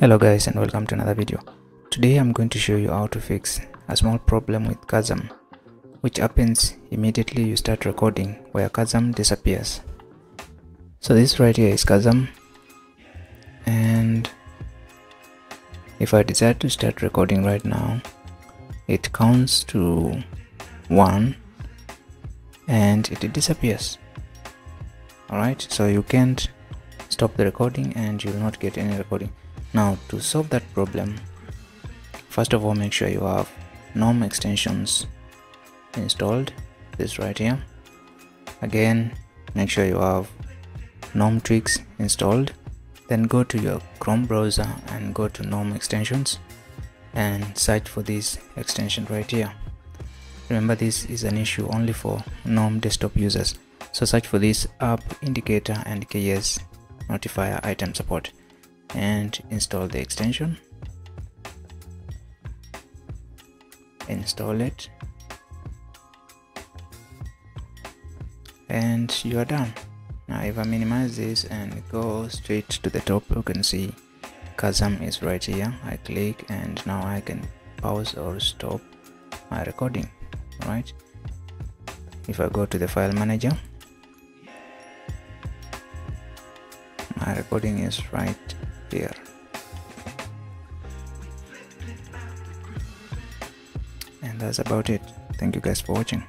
hello guys and welcome to another video. Today i'm going to show you how to fix a small problem with Kazam which happens immediately you start recording where Kazam disappears. So this right here is Kazam and if i decide to start recording right now it counts to one and it disappears. Alright so you can't stop the recording and you will not get any recording now to solve that problem first of all make sure you have gnome extensions installed. This right here. Again make sure you have gnome tricks installed. Then go to your chrome browser and go to gnome extensions and search for this extension right here. Remember this is an issue only for gnome desktop users. So search for this app indicator and ks notifier item support and install the extension. Install it. And you are done. Now if I minimize this and go straight to the top you can see Kazam is right here. I click and now I can pause or stop my recording right if I go to the file manager my recording is right and that's about it. Thank you guys for watching